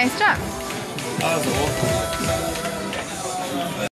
Nice job.